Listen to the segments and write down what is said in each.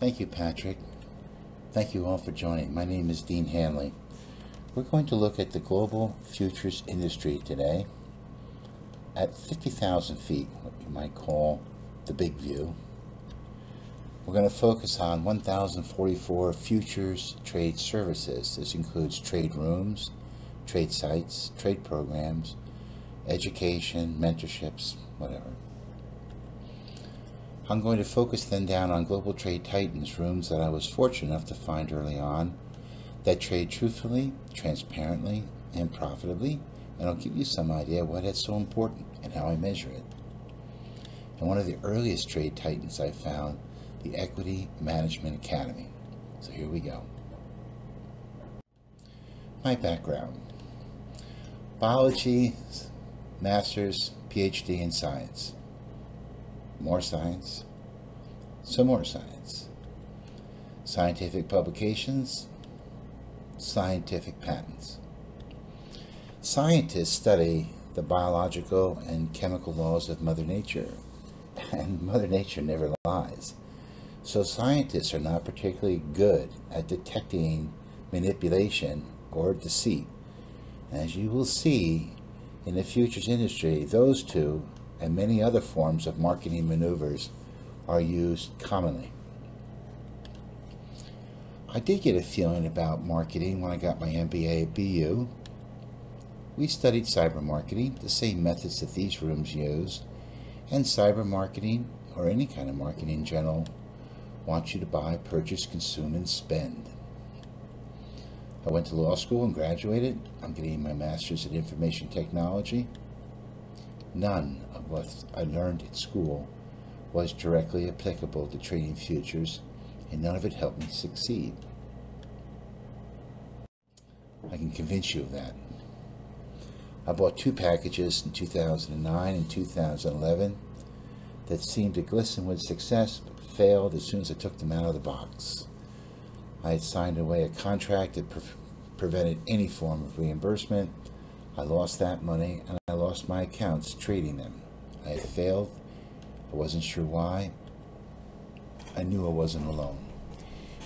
Thank you, Patrick. Thank you all for joining. My name is Dean Handley. We're going to look at the global futures industry today at 50,000 feet, what you might call the big view. We're going to focus on 1,044 futures trade services. This includes trade rooms, trade sites, trade programs, education, mentorships, whatever. I'm going to focus then down on Global Trade Titans rooms that I was fortunate enough to find early on that trade truthfully, transparently, and profitably, and I'll give you some idea why that's so important and how I measure it. And one of the earliest trade titans I found, the Equity Management Academy. So here we go. My background biology, master's, PhD in science. More science, some more science. Scientific publications, scientific patents. Scientists study the biological and chemical laws of Mother Nature, and Mother Nature never lies. So scientists are not particularly good at detecting manipulation or deceit. As you will see in the futures industry, those two and many other forms of marketing maneuvers are used commonly. I did get a feeling about marketing when I got my MBA at BU. We studied cyber marketing, the same methods that these rooms use, and cyber marketing, or any kind of marketing in general, wants you to buy, purchase, consume, and spend. I went to law school and graduated. I'm getting my master's in information technology. None of what I learned at school was directly applicable to trading futures, and none of it helped me succeed. I can convince you of that. I bought two packages in 2009 and 2011 that seemed to glisten with success but failed as soon as I took them out of the box. I had signed away a contract that pre prevented any form of reimbursement. I lost that money and lost my accounts trading them. I had failed. I wasn't sure why. I knew I wasn't alone.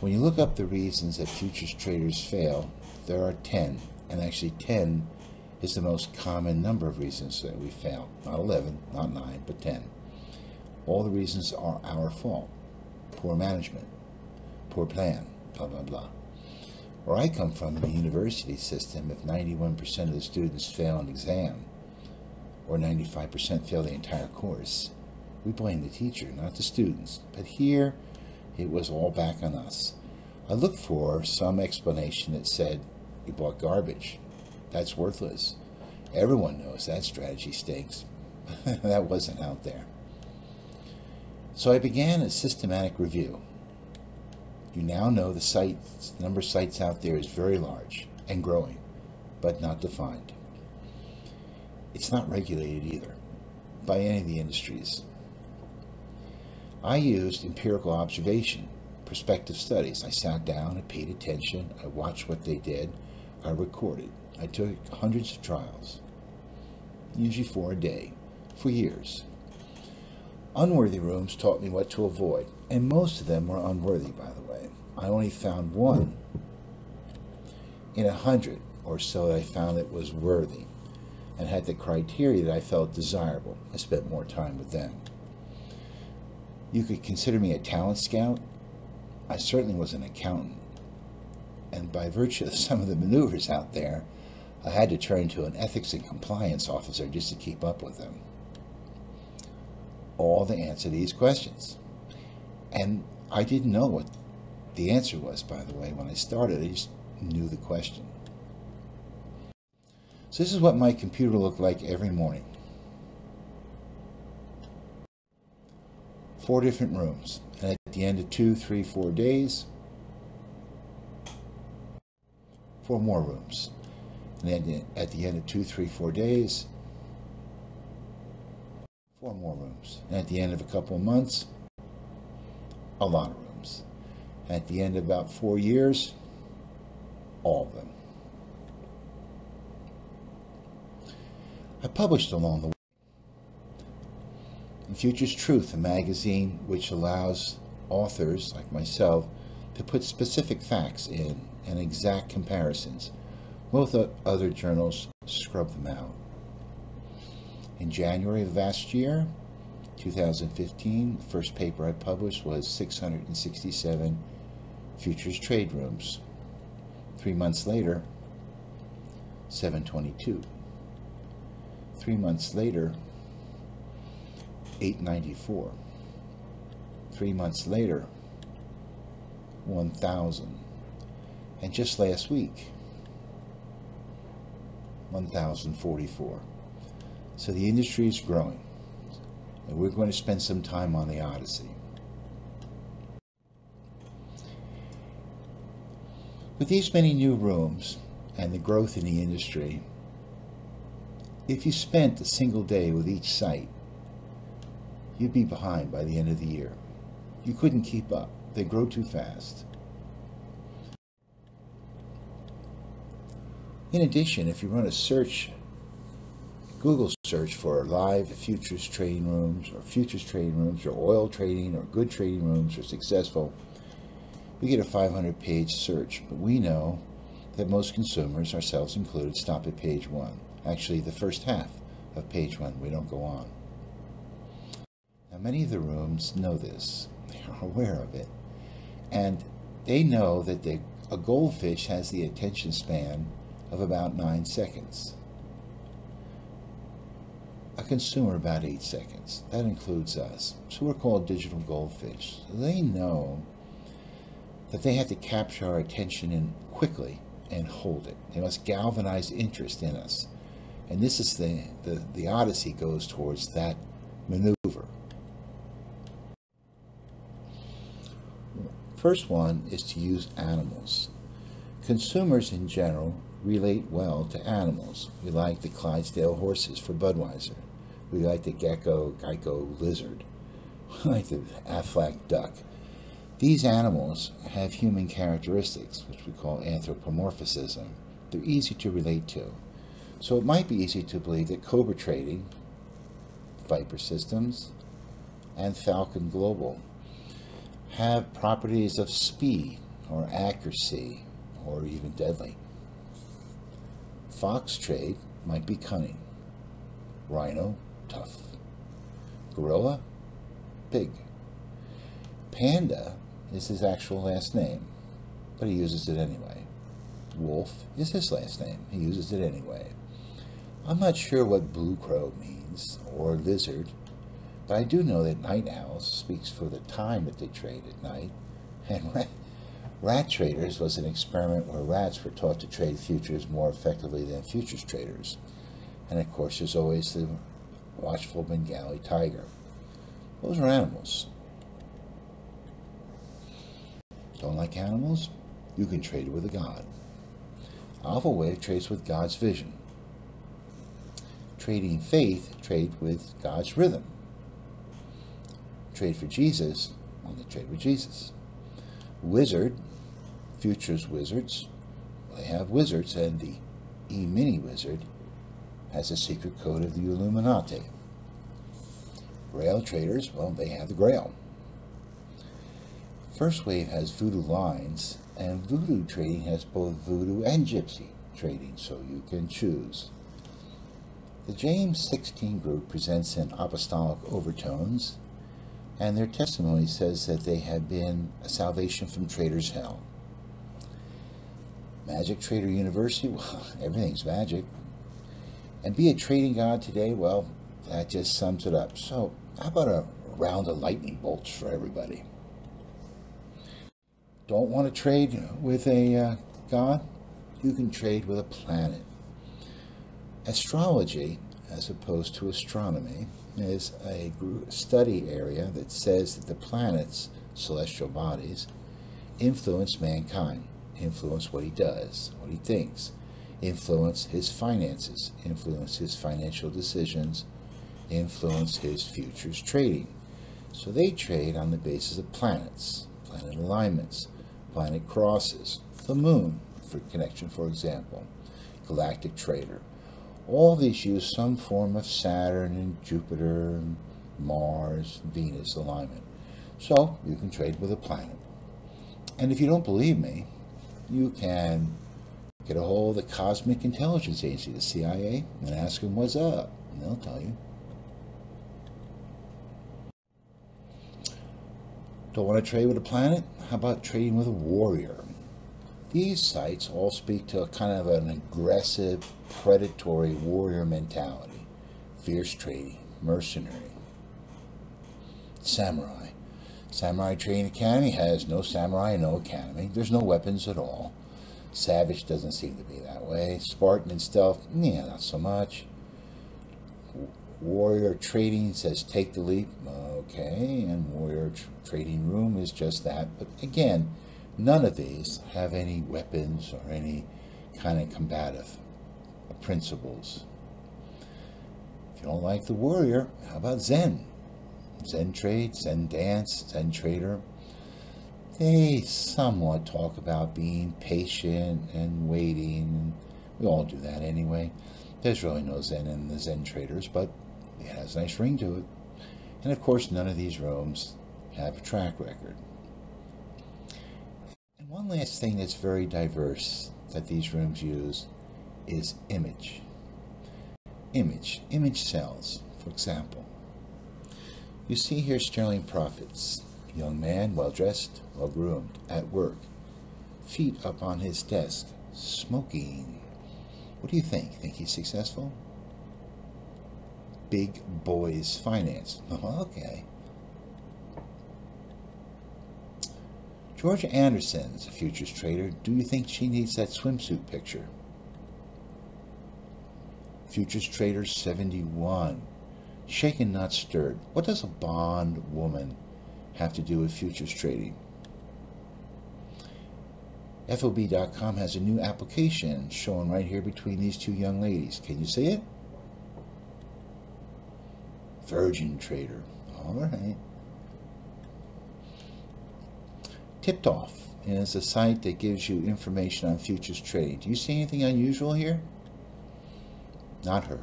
When you look up the reasons that futures traders fail, there are 10, and actually 10 is the most common number of reasons that we fail. Not 11, not 9, but 10. All the reasons are our fault. Poor management, poor plan, blah, blah, blah. Where I come from in the university system, if 91% of the students fail an exam, or 95% fail the entire course, we blame the teacher, not the students. But here, it was all back on us. I looked for some explanation that said, you bought garbage. That's worthless. Everyone knows that strategy stinks. that wasn't out there. So I began a systematic review. You now know the sites, the number of sites out there is very large and growing, but not defined. It's not regulated either by any of the industries. I used empirical observation, prospective studies. I sat down, I paid attention, I watched what they did, I recorded. I took hundreds of trials, usually for a day, for years. Unworthy rooms taught me what to avoid, and most of them were unworthy, by the way. I only found one in a hundred or so I found that was worthy and had the criteria that I felt desirable. I spent more time with them. You could consider me a talent scout. I certainly was an accountant. And by virtue of some of the maneuvers out there, I had to turn to an ethics and compliance officer just to keep up with them. All to answer to these questions. And I didn't know what the answer was, by the way, when I started. I just knew the question. So this is what my computer looked like every morning. four different rooms. And at the end of two, three, four days, four more rooms. And then at the end of two, three, four days, four more rooms. And at the end of a couple of months, a lot of rooms. At the end of about four years, all of them. I published along the way. Futures Truth, a magazine which allows authors like myself to put specific facts in and exact comparisons. Most other journals scrub them out. In January of last year, 2015, the first paper I published was 667 futures trade rooms. Three months later, 722. Three months later, 894. Three months later, 1,000. And just last week, 1,044. So the industry is growing. And we're going to spend some time on the Odyssey. With these many new rooms and the growth in the industry, if you spent a single day with each site, you'd be behind by the end of the year. You couldn't keep up. They grow too fast. In addition, if you run a search, Google search for live futures trading rooms or futures trading rooms or oil trading or good trading rooms or successful, we get a 500 page search. But we know that most consumers, ourselves included, stop at page one. Actually, the first half of page one. We don't go on. Now, many of the rooms know this, they are aware of it, and they know that a goldfish has the attention span of about nine seconds. A consumer about eight seconds. That includes us. So we're called digital goldfish. They know that they have to capture our attention in quickly and hold it. They must galvanize interest in us. And this is the, the, the Odyssey goes towards that maneuver. First one is to use animals. Consumers in general relate well to animals. We like the Clydesdale horses for Budweiser. We like the gecko Geico lizard. We like the Aflac duck. These animals have human characteristics, which we call anthropomorphism. They're easy to relate to. So it might be easy to believe that Cobra Trading, Viper Systems, and Falcon Global have properties of speed or accuracy or even deadly. Fox trade might be cunning. Rhino, tough. Gorilla, big. Panda is his actual last name, but he uses it anyway. Wolf is his last name. He uses it anyway. I'm not sure what blue crow means, or lizard, but I do know that night owl speaks for the time that they trade at night, and Rat Traders was an experiment where rats were taught to trade futures more effectively than futures traders. And of course, there's always the watchful Bengali tiger. Those are animals. Don't like animals? You can trade with a god. Alpha Wave trades with God's vision. Trading faith trade with God's rhythm. Trade for Jesus, only trade with Jesus. Wizard, Futures Wizards, they have wizards, and the E-mini wizard has a secret code of the Illuminati. Grail traders, well, they have the Grail. First Wave has voodoo lines, and voodoo trading has both voodoo and gypsy trading, so you can choose. The James 16 group presents in apostolic overtones and their testimony says that they have been a salvation from trader's hell. Magic Trader University, well, everything's magic. And be a trading god today, well, that just sums it up. So, how about a round of lightning bolts for everybody? Don't want to trade with a uh, god? You can trade with a planet. Astrology, as opposed to astronomy, is a study area that says that the planets, celestial bodies, influence mankind, influence what he does, what he thinks, influence his finances, influence his financial decisions, influence his futures trading. So they trade on the basis of planets, planet alignments, planet crosses, the moon, for connection, for example, galactic trader, all these use some form of Saturn and Jupiter and Mars, Venus alignment. So you can trade with a planet. And if you don't believe me, you can get a hold of the Cosmic Intelligence Agency, the CIA, and ask them what's up, and they'll tell you. Don't want to trade with a planet? How about trading with a warrior? These sites all speak to a kind of an aggressive, predatory warrior mentality. Fierce trading, mercenary, samurai. Samurai Training Academy has no samurai, no academy. There's no weapons at all. Savage doesn't seem to be that way. Spartan and stealth, yeah, not so much. Warrior Trading says take the leap. Okay, and Warrior Trading Room is just that. But again, none of these have any weapons or any kind of combative principles. If you don't like the warrior, how about Zen? Zen Trade, Zen Dance, Zen Trader. They somewhat talk about being patient and waiting. We all do that anyway. There's really no Zen in the Zen Traders, but it has a nice ring to it. And of course, none of these rooms have a track record. And one last thing that's very diverse that these rooms use is image. Image. Image sells, for example. You see here Sterling Profits. Young man, well dressed, well groomed, at work. Feet up on his desk, smoking. What do you think? Think he's successful? Big Boys Finance. Okay. Georgia Anderson's a futures trader. Do you think she needs that swimsuit picture? Futures Trader 71. Shaken, not stirred. What does a bond woman have to do with futures trading? FOB.com has a new application shown right here between these two young ladies. Can you see it? Virgin Trader. All right. Tipped Off is a site that gives you information on futures trading. Do you see anything unusual here? Not her.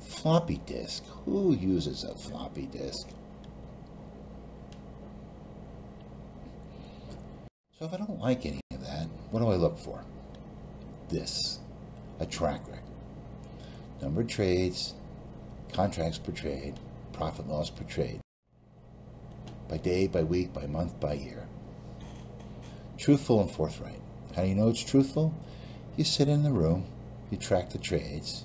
Floppy disk. Who uses a floppy disk? So if I don't like any of that, what do I look for? This, a track record. Number of trades, contracts per trade, profit loss per trade. By day, by week, by month, by year. Truthful and forthright. How do you know it's truthful? You sit in the room, you track the trades,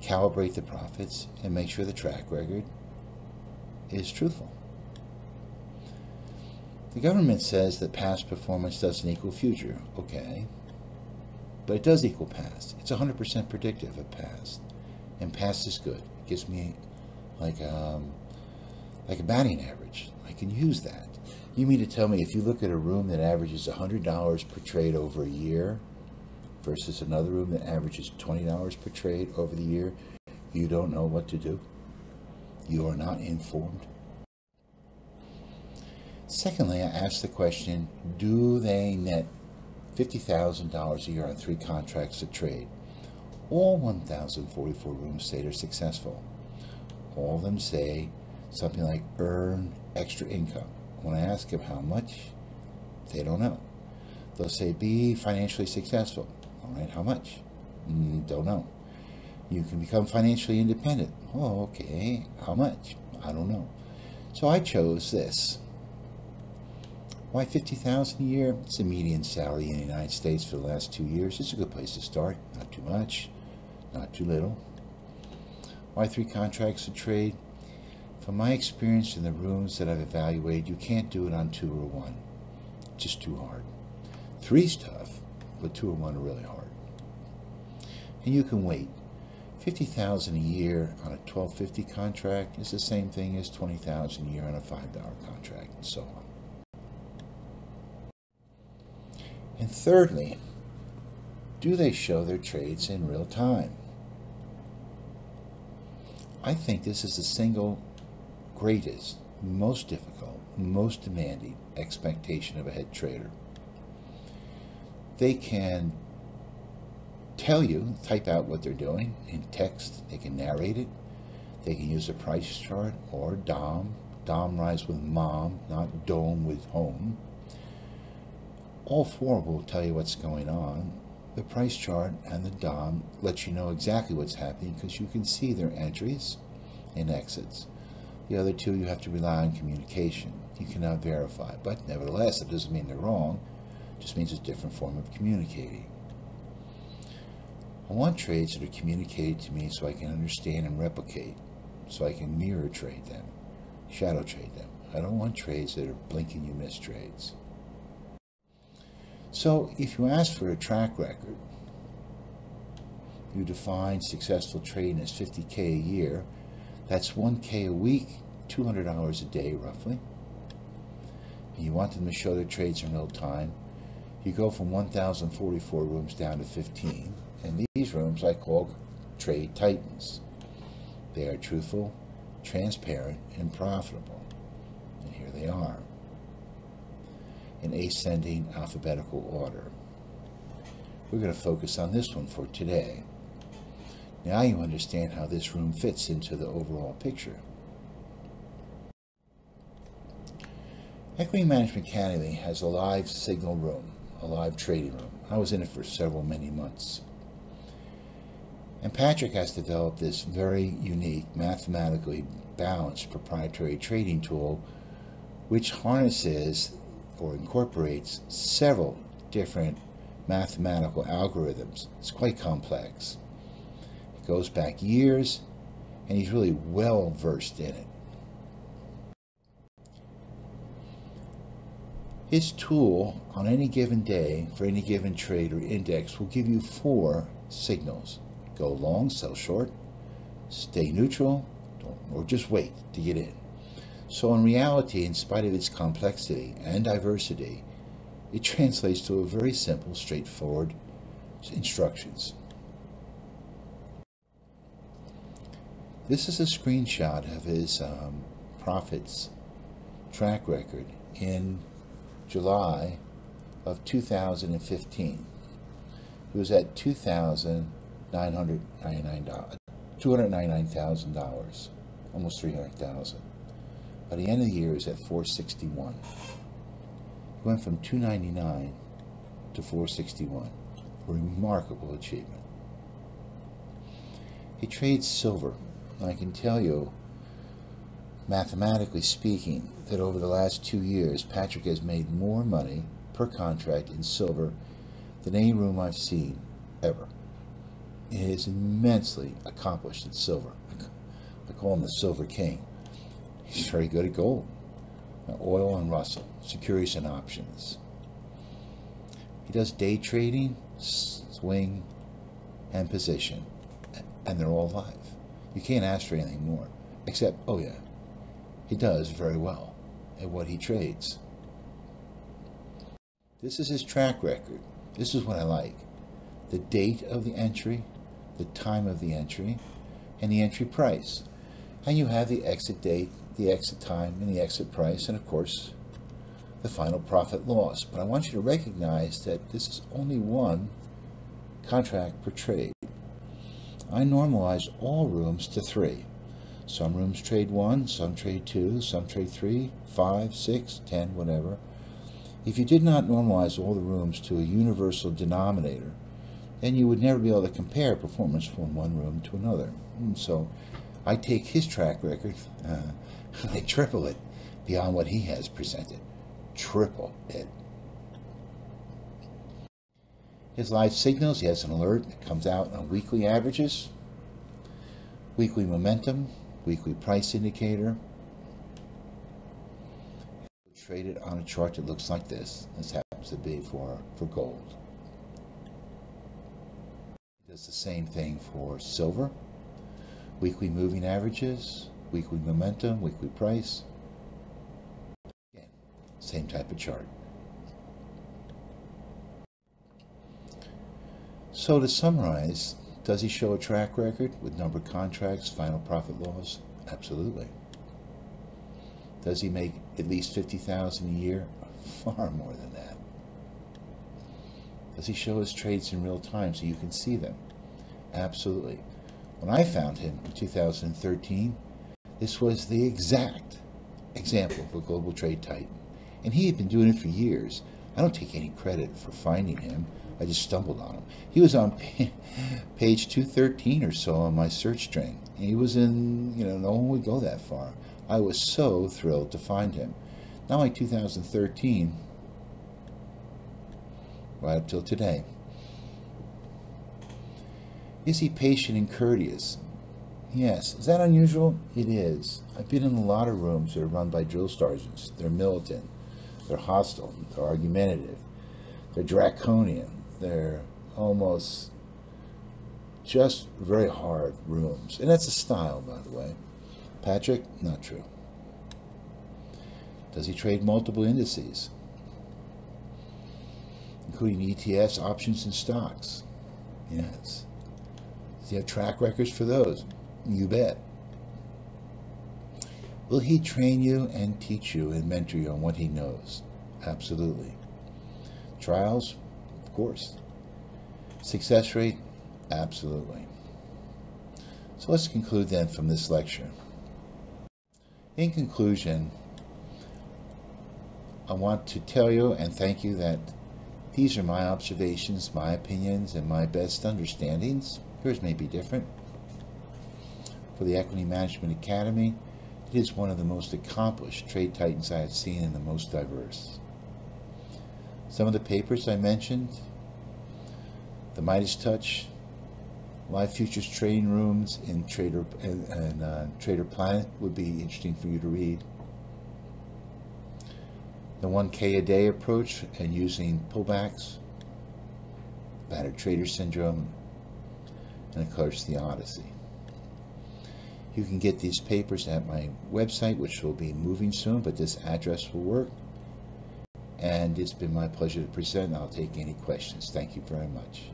calibrate the profits, and make sure the track record is truthful. The government says that past performance doesn't equal future. Okay. But it does equal past. It's 100% predictive of past. And past is good. It gives me like um, like a batting average. I can use that. You mean to tell me if you look at a room that averages $100 per trade over a year versus another room that averages $20 per trade over the year, you don't know what to do? You are not informed? Secondly, I asked the question, do they net $50,000 a year on three contracts of trade? All 1,044 rooms say they're successful. All of them say something like earn extra income. When I ask them how much, they don't know. They'll say be financially successful. All right, how much? Mm, don't know. You can become financially independent. Oh, okay. How much? I don't know. So I chose this. Why 50000 a year? It's the median salary in the United States for the last two years. It's a good place to start. Not too much, not too little. Why three contracts of trade? From my experience in the rooms that I've evaluated, you can't do it on two or one. It's just too hard. Three's tough, but two or one are really hard. And you can wait. 50000 a year on a 1250 contract is the same thing as 20000 a year on a $5 contract, and so on. And thirdly, do they show their trades in real time? I think this is the single greatest, most difficult, most demanding expectation of a head trader. They can tell you, type out what they're doing in text, they can narrate it, They can use a price chart or DOM. DOM rhymes with mom, not dome with home. All four will tell you what's going on. The price chart and the DOM let you know exactly what's happening because you can see their entries and exits. The other two, you have to rely on communication. You cannot verify, but nevertheless, it doesn't mean they're wrong. Just means a different form of communicating. I want trades that are communicated to me so I can understand and replicate, so I can mirror trade them, shadow trade them. I don't want trades that are blinking you miss trades. So if you ask for a track record, you define successful trading as 50K a year, that's 1K a week, 200 hours a day roughly. And you want them to show their trades in real time. You go from 1,044 rooms down to 15. And these rooms I call trade titans. They are truthful, transparent, and profitable. And here they are in ascending alphabetical order. We're going to focus on this one for today. Now you understand how this room fits into the overall picture. Equity Management Academy has a live signal room, a live trading room. I was in it for several, many months. And Patrick has developed this very unique, mathematically balanced proprietary trading tool which harnesses or incorporates several different mathematical algorithms. It's quite complex. It goes back years, and he's really well versed in it. His tool on any given day for any given trade or index will give you four signals. Go long, sell short, stay neutral, or just wait to get in. So in reality, in spite of its complexity and diversity, it translates to a very simple, straightforward instructions. This is a screenshot of his um, profits track record in July of 2015. It was at $2,999, $299,000, almost 300000 By the end of the year, it was at 461 It went from 299 to 461 A remarkable achievement. He trades silver I can tell you, mathematically speaking, that over the last two years, Patrick has made more money per contract in silver than any room I've seen ever. He is immensely accomplished in silver. I call him the Silver King. He's very good at gold, oil and Russell, securities and options. He does day trading, swing, and position, and they're all live. You can't ask for anything more. Except, oh yeah, he does very well at what he trades. This is his track record. This is what I like. The date of the entry, the time of the entry, and the entry price. And you have the exit date, the exit time, and the exit price, and of course, the final profit loss. But I want you to recognize that this is only one contract per trade. I normalize all rooms to three. Some rooms trade one, some trade two, some trade three, five, six, ten, whatever. If you did not normalize all the rooms to a universal denominator, then you would never be able to compare performance from one room to another. And so I take his track record, uh, I triple it beyond what he has presented. Triple it. His live signals, he has an alert that comes out on weekly averages, weekly momentum, weekly price indicator. Traded on a chart that looks like this. This happens to be for, for gold. It does the same thing for silver. Weekly moving averages, weekly momentum, weekly price. Again, same type of chart. So to summarize, does he show a track record with numbered contracts, final profit loss? Absolutely. Does he make at least 50000 a year? Far more than that. Does he show his trades in real time so you can see them? Absolutely. When I found him in 2013, this was the exact example of a global trade titan. And he had been doing it for years. I don't take any credit for finding him. I just stumbled on him. He was on page 213 or so on my search string. He was in, you know, no one would go that far. I was so thrilled to find him. Not only 2013, right up till today. Is he patient and courteous? Yes. Is that unusual? It is. I've been in a lot of rooms that are run by drill sergeants. They're militant. They're hostile. They're argumentative. They're draconian. They're almost just very hard rooms. And that's a style, by the way. Patrick, not true. Does he trade multiple indices? Including ETFs, options, and stocks? Yes. Does he have track records for those? You bet. Will he train you and teach you and mentor you on what he knows? Absolutely. Trials? Of course. Success rate? Absolutely. So let's conclude then from this lecture. In conclusion, I want to tell you and thank you that these are my observations, my opinions, and my best understandings. Yours may be different. For the Equity Management Academy, it is one of the most accomplished trade titans I have seen and the most diverse. Some of the papers I mentioned, the Midas Touch, Live Futures trading rooms in Trader and, and uh, Trader Planet would be interesting for you to read. The 1K a day approach and using pullbacks, battered trader syndrome, and of course the Odyssey. You can get these papers at my website, which will be moving soon, but this address will work. And it's been my pleasure to present. I'll take any questions. Thank you very much.